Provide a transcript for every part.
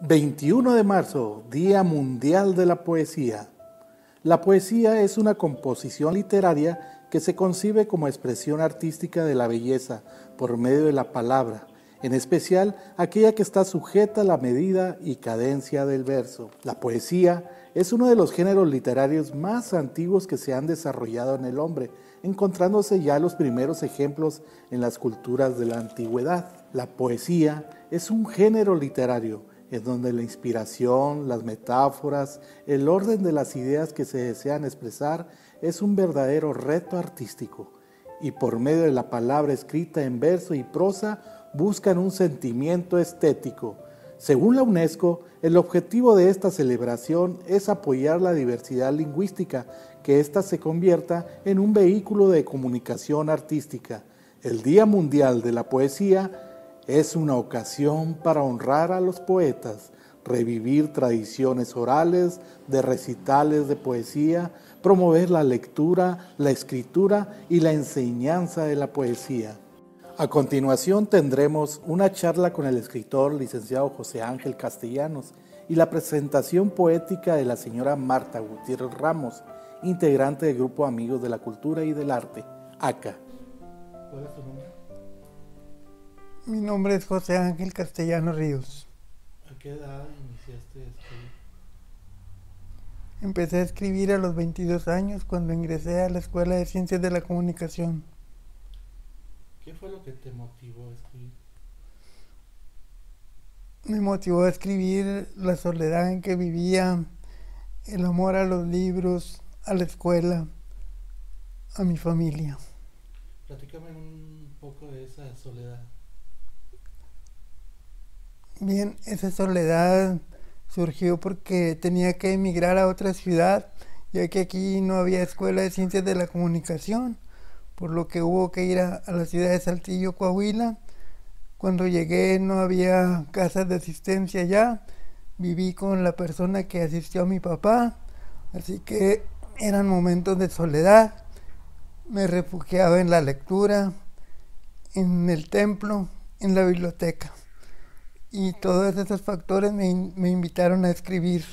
21 de marzo, Día Mundial de la Poesía. La poesía es una composición literaria que se concibe como expresión artística de la belleza por medio de la palabra, en especial aquella que está sujeta a la medida y cadencia del verso. La poesía es uno de los géneros literarios más antiguos que se han desarrollado en el hombre, encontrándose ya los primeros ejemplos en las culturas de la antigüedad. La poesía es un género literario en donde la inspiración, las metáforas, el orden de las ideas que se desean expresar es un verdadero reto artístico y por medio de la palabra escrita en verso y prosa buscan un sentimiento estético. Según la UNESCO, el objetivo de esta celebración es apoyar la diversidad lingüística, que ésta se convierta en un vehículo de comunicación artística. El Día Mundial de la Poesía es una ocasión para honrar a los poetas, revivir tradiciones orales, de recitales de poesía, promover la lectura, la escritura y la enseñanza de la poesía. A continuación tendremos una charla con el escritor licenciado José Ángel Castellanos y la presentación poética de la señora Marta Gutiérrez Ramos, integrante del Grupo Amigos de la Cultura y del Arte, ACA. Mi nombre es José Ángel Castellano Ríos. ¿A qué edad iniciaste a escribir? Empecé a escribir a los 22 años cuando ingresé a la Escuela de Ciencias de la Comunicación. ¿Qué fue lo que te motivó a escribir? Me motivó a escribir la soledad en que vivía, el amor a los libros, a la escuela, a mi familia. Platícame un poco de esa soledad. Bien, esa soledad surgió porque tenía que emigrar a otra ciudad, ya que aquí no había escuela de ciencias de la comunicación, por lo que hubo que ir a, la ciudad de Saltillo, Coahuila. Cuando llegué no había casas de asistencia ya, viví con la persona que asistió a mi papá, así que eran momentos de soledad. Me refugiaba en la lectura, en el templo, en la biblioteca. Y todos esos factores me, me invitaron a escribir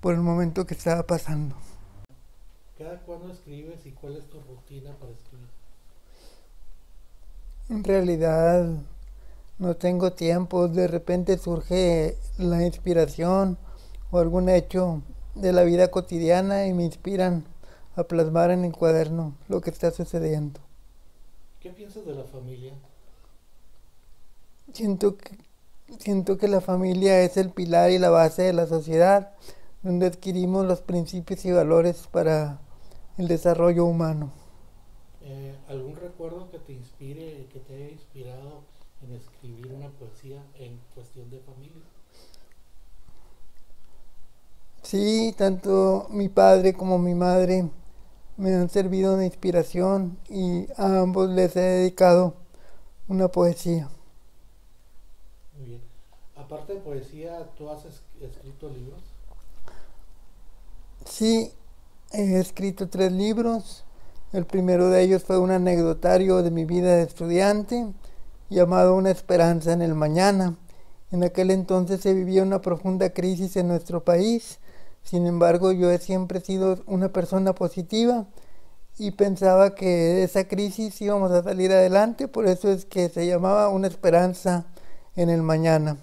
por el momento que estaba pasando. ¿Cada cuándo escribes y cuál es tu rutina para escribir? En realidad no tengo tiempo, de repente surge la inspiración o algún hecho de la vida cotidiana y me inspiran a plasmar en el cuaderno lo que está sucediendo. ¿Qué piensas de la familia? Siento que Siento que la familia es el pilar y la base de la sociedad, donde adquirimos los principios y valores para el desarrollo humano. Eh, ¿Algún recuerdo que te inspire, que te haya inspirado en escribir una poesía en cuestión de familia? Sí, tanto mi padre como mi madre me han servido de inspiración y a ambos les he dedicado una poesía. Aparte de poesía, ¿tú has escrito libros? Sí, he escrito tres libros. El primero de ellos fue un anecdotario de mi vida de estudiante llamado Una esperanza en el mañana. En aquel entonces se vivía una profunda crisis en nuestro país. Sin embargo, yo he siempre sido una persona positiva y pensaba que de esa crisis íbamos a salir adelante. Por eso es que se llamaba Una esperanza en el mañana.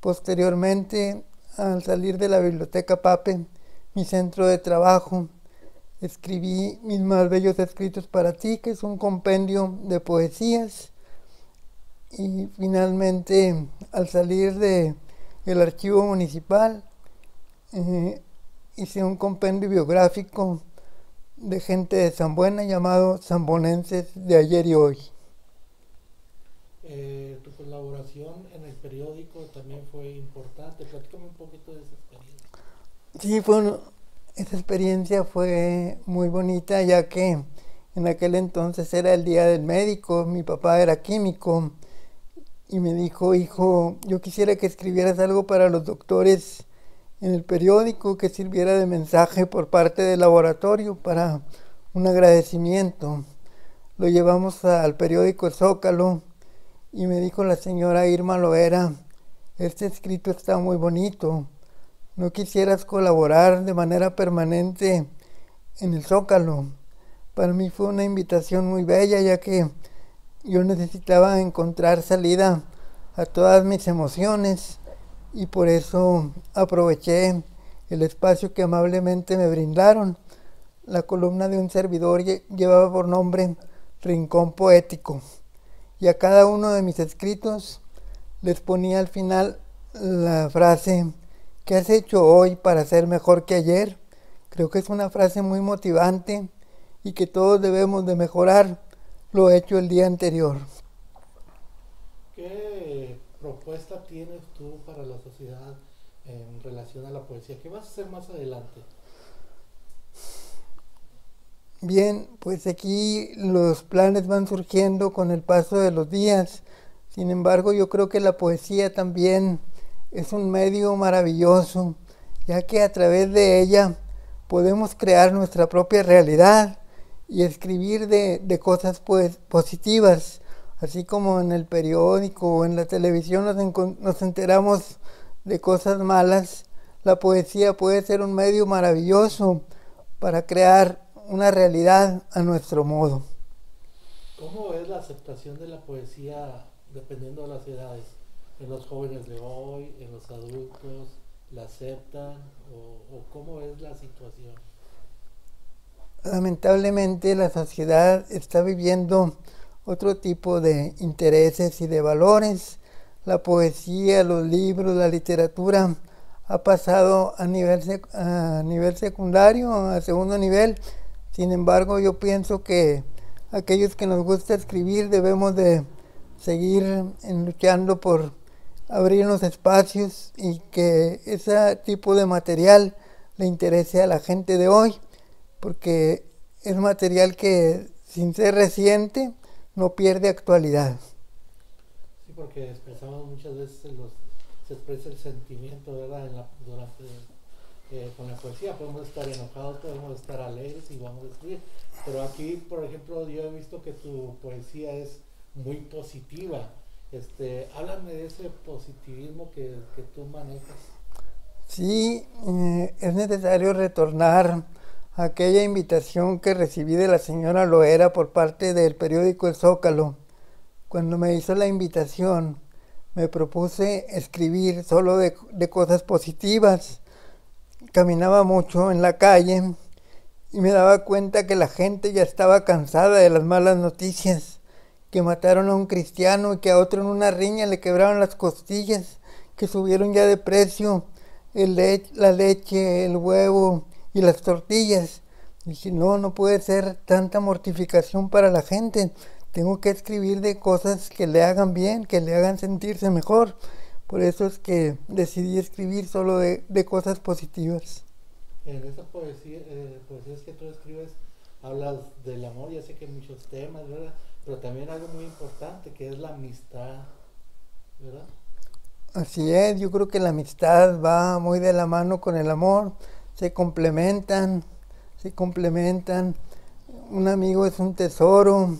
Posteriormente, al salir de la biblioteca Pape, mi centro de trabajo, escribí mis más bellos escritos para ti, que es un compendio de poesías. Y finalmente, al salir de el archivo municipal, eh, hice un compendio biográfico de gente de San Buena llamado Zambonenses de ayer y hoy. Eh, tu colaboración periódico también fue importante. Platícame un poquito de esa experiencia. Sí, esa experiencia fue muy bonita ya que en aquel entonces era el día del médico, mi papá era químico y me dijo, hijo, yo quisiera que escribieras algo para los doctores en el periódico que sirviera de mensaje por parte del laboratorio para un agradecimiento. Lo llevamos al periódico Zócalo y me dijo la señora Irma Loera, este escrito está muy bonito. ¿No quisieras colaborar de manera permanente en el Zócalo? Para mí fue una invitación muy bella ya que yo necesitaba encontrar salida a todas mis emociones y por eso aproveché el espacio que amablemente me brindaron. La columna de un servidor llevaba por nombre Rincón Poético y a cada uno de mis escritos les ponía al final la frase ¿qué has hecho hoy para ser mejor que ayer? Creo que es una frase muy motivante y que todos debemos de mejorar lo hecho el día anterior. ¿Qué propuesta tienes tú para la sociedad en relación a la poesía? ¿Qué vas a hacer más adelante? Bien, pues aquí los planes van surgiendo con el paso de los días. Sin embargo, yo creo que la poesía también es un medio maravilloso, ya que a través de ella podemos crear nuestra propia realidad y escribir de, cosas pues, positivas, así como en el periódico o en la televisión nos, nos enteramos de cosas malas, la poesía puede ser un medio maravilloso para crear una realidad a nuestro modo. ¿Cómo es la aceptación de la poesía dependiendo de las edades? ¿En los jóvenes de hoy, en los adultos, la aceptan o, o cómo es la situación? Lamentablemente la sociedad está viviendo otro tipo de intereses y de valores. La poesía, los libros, la literatura ha pasado a nivel, a nivel secundario, a segundo nivel. Sin embargo, yo pienso que aquellos que nos gusta escribir debemos de seguir luchando por abrir los espacios y que ese tipo de material le interese a la gente de hoy porque es material que sin ser reciente no pierde actualidad. Sí, porque expresamos muchas veces los, se expresa el sentimiento, ¿verdad? Durante, con la poesía podemos estar enojados, podemos estar alegres y vamos a escribir. Pero aquí, por ejemplo, yo he visto que tu poesía es muy positiva. Este, háblame de ese positivismo que, que tú manejas. Sí, eh, es necesario retornar aquella invitación que recibí de la señora Loera por parte del periódico El Zócalo. Cuando me hizo la invitación, me propuse escribir solo de, cosas positivas. Caminaba mucho en la calle y me daba cuenta que la gente ya estaba cansada de las malas noticias, que mataron a un cristiano y que a otro en una riña le quebraron las costillas, que subieron ya de precio el la leche, el huevo, y las tortillas. Dije, no, no puede ser tanta mortificación para la gente. Tengo que escribir de cosas que le hagan bien, que le hagan sentirse mejor. Por eso es que decidí escribir solo de, cosas positivas. En esa poesía, eh, poesías que tú escribes, hablas del amor, ya sé que hay muchos temas, ¿verdad? Pero también algo muy importante que es la amistad, ¿verdad? Así es, yo creo que la amistad va muy de la mano con el amor se complementan, se complementan. Un amigo es un tesoro,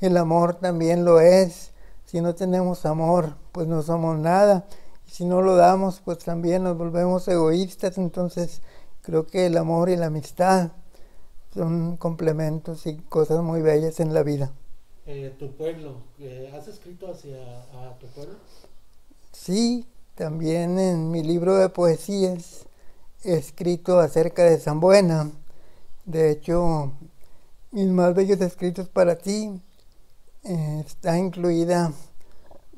el amor también lo es. Si no tenemos amor, pues no somos nada. Y si no lo damos, pues también nos volvemos egoístas. Entonces creo que el amor y la amistad son complementos y cosas muy bellas en la vida. Eh, ¿Tu pueblo? Eh, ¿Has escrito hacia a tu pueblo? Sí, también en mi libro de poesías escrito acerca de Zambuena. De hecho, mis más bellos escritos para ti eh, está incluida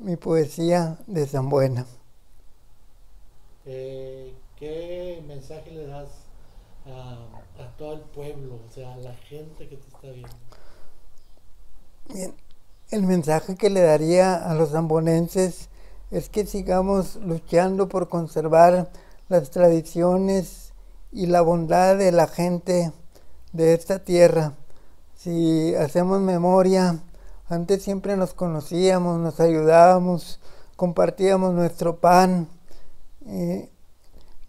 mi poesía de Zambuena. Eh, ¿Qué mensaje le das a, todo el pueblo, o sea, a la gente que te está viendo? Bien, el mensaje que le daría a los zambonenses es que sigamos luchando por conservar las tradiciones y la bondad de la gente de esta tierra. Si hacemos memoria, antes siempre nos conocíamos, nos ayudábamos, compartíamos nuestro pan. Eh,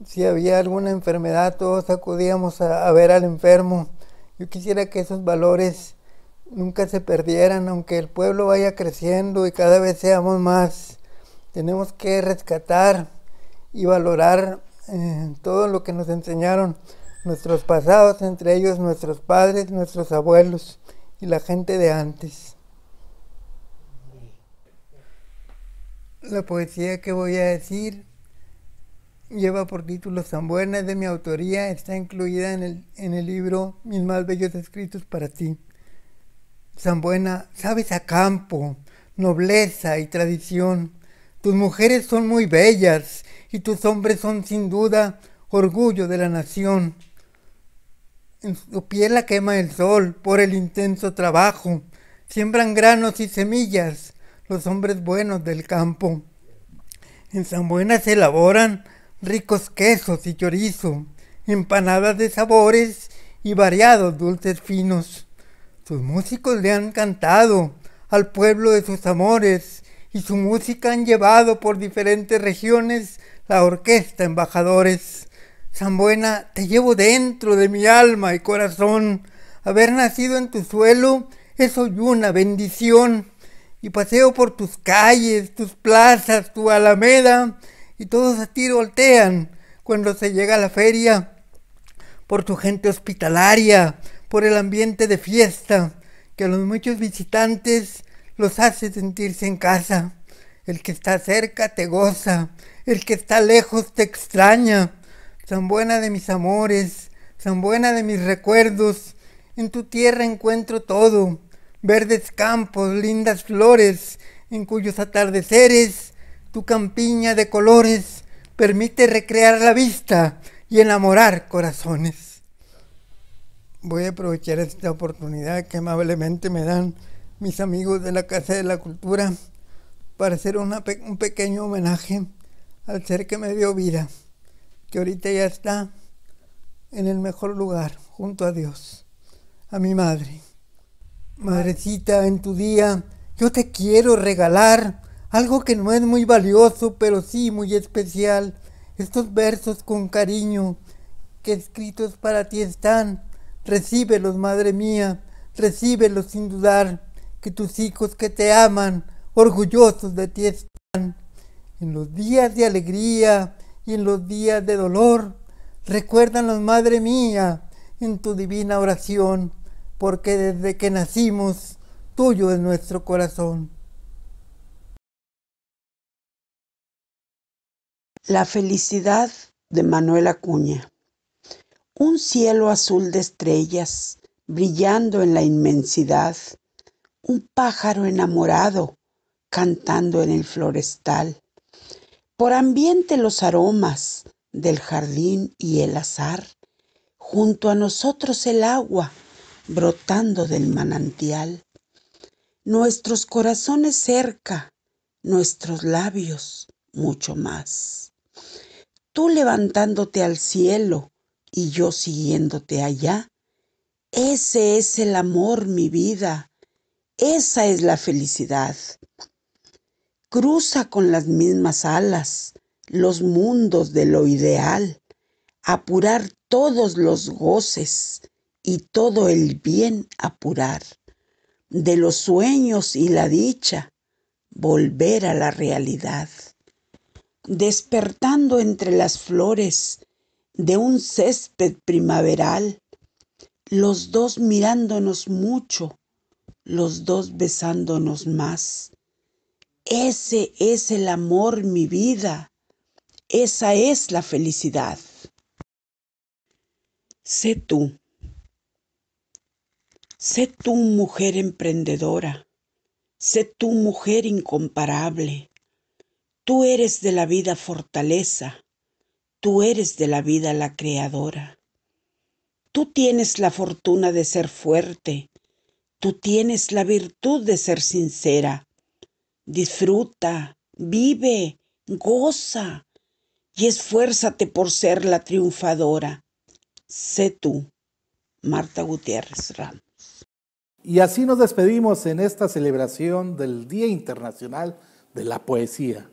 si había alguna enfermedad, todos acudíamos a, ver al enfermo. Yo quisiera que esos valores nunca se perdieran, aunque el pueblo vaya creciendo y cada vez seamos más. Tenemos que rescatar y valorar eh, todo lo que nos enseñaron nuestros pasados, entre ellos nuestros padres, nuestros abuelos y la gente de antes. La poesía que voy a decir lleva por título Zambuena, es de mi autoría, está incluida en el, en el libro Mis más bellos escritos para ti. Zambuena, sabes a campo, nobleza y tradición. Tus mujeres son muy bellas y tus hombres son sin duda orgullo de la nación. En su piel la quema el sol por el intenso trabajo. Siembran granos y semillas los hombres buenos del campo. En Zambuena se elaboran ricos quesos y chorizo, empanadas de sabores y variados dulces finos. Sus músicos le han cantado al pueblo de sus amores y su música han llevado por diferentes regiones la orquesta embajadores. Buena, te llevo dentro de mi alma y corazón. Haber nacido en tu suelo es hoy una bendición. Y paseo por tus calles, tus plazas, tu alameda, y todos a ti voltean cuando se llega a la feria, por tu gente hospitalaria, por el ambiente de fiesta, que a los muchos visitantes los hace sentirse en casa. El que está cerca te goza, el que está lejos te extraña. San buena de mis amores, San buena de mis recuerdos, en tu tierra encuentro todo, verdes campos, lindas flores, en cuyos atardeceres tu campiña de colores permite recrear la vista y enamorar corazones. Voy a aprovechar esta oportunidad que amablemente me dan mis amigos de la Casa de la Cultura para hacer un pequeño homenaje al ser que me dio vida, que ahorita ya está en el mejor lugar, junto a Dios, a mi madre. Madrecita, en tu día yo te quiero regalar algo que no es muy valioso, pero sí muy especial. Estos versos con cariño que escritos para ti están. Recíbelos, madre mía, recíbelos sin dudar, que tus hijos que te aman, orgullosos de ti están. En los días de alegría y en los días de dolor, recuérdanos, madre mía, en tu divina oración, porque desde que nacimos, tuyo es nuestro corazón. La felicidad de Manuel Acuña. Un cielo azul de estrellas brillando en la inmensidad, un pájaro enamorado cantando en el florestal. Por ambiente los aromas del jardín y el azar, junto a nosotros el agua brotando del manantial. Nuestros corazones cerca, nuestros labios mucho más tú levantándote al cielo y yo siguiéndote allá. Ese es el amor, mi vida. Esa es la felicidad. Cruza con las mismas alas los mundos de lo ideal, apurar todos los goces y todo el bien apurar, de los sueños y la dicha, volver a la realidad despertando entre las flores de un césped primaveral, los dos mirándonos mucho, los dos besándonos más. Ese es el amor, mi vida, esa es la felicidad. Sé tú, sé tú mujer emprendedora, sé tú mujer incomparable Tú eres de la vida fortaleza, tú eres de la vida la creadora. Tú tienes la fortuna de ser fuerte, tú tienes la virtud de ser sincera. Disfruta, vive, goza y esfuérzate por ser la triunfadora. Sé tú, Marta Gutiérrez Ramos. Y así nos despedimos en esta celebración del Día Internacional de la Poesía.